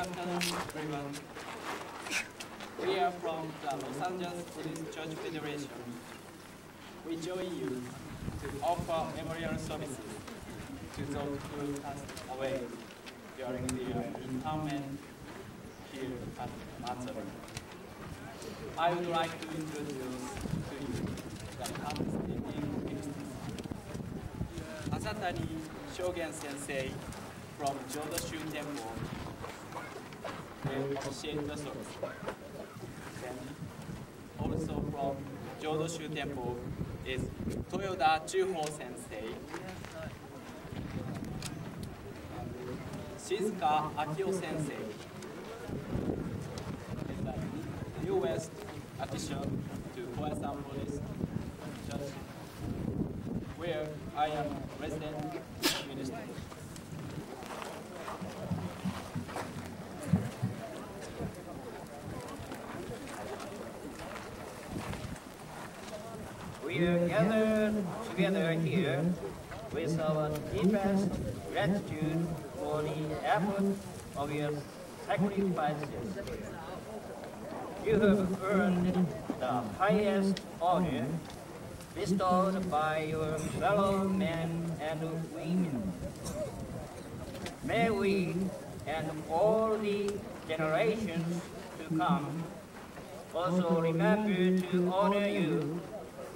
everyone. We are from the Los Angeles Buddhist Church Federation. We join you to offer memorial services to those who passed away during their uh, interment here at Manzanar. I would like to introduce to you the participating. Asatani Shogen Sensei from Jodo Jodoshu Temple Hoshin Dasok. Also from Jodoshu Temple is Toyoda Chuho Sensei. Shizuka Akio Sensei is the newest addition to Koyasan Buddhist Church, where I am resident We are gathered together here with our deepest gratitude for the effort of your sacrifices. You have earned the highest honor bestowed by your fellow men and women. May we and all the generations to come also remember to honor you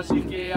así que